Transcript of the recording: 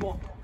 Come on.